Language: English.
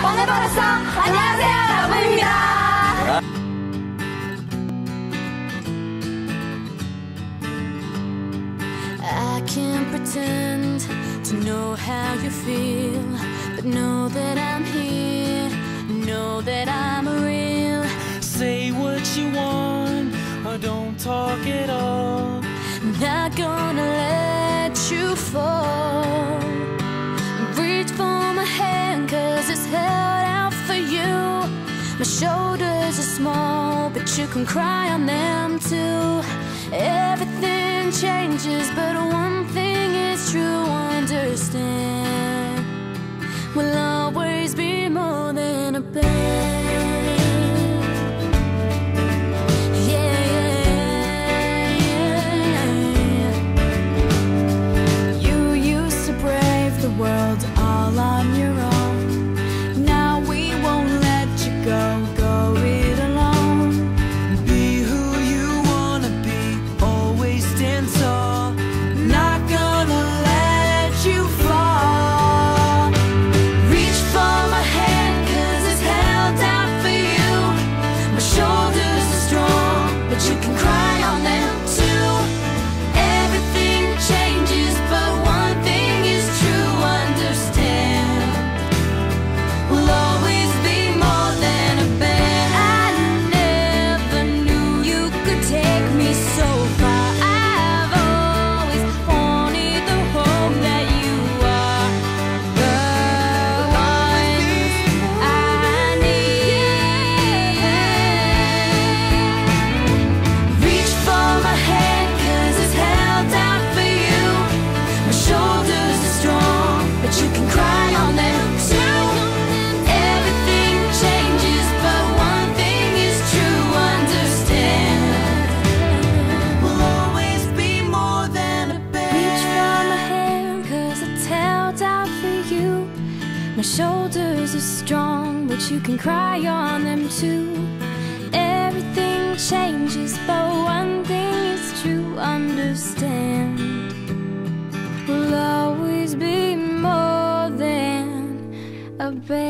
안녕하세요 I can't pretend to know how you feel But know that I'm here. Know that I'm real. Say what you want Or don't talk at all. small, but you can cry on them too. Everything changes, but one thing. My shoulders are strong, but you can cry on them too. Everything changes, but one thing is true understand. We'll always be more than a baby.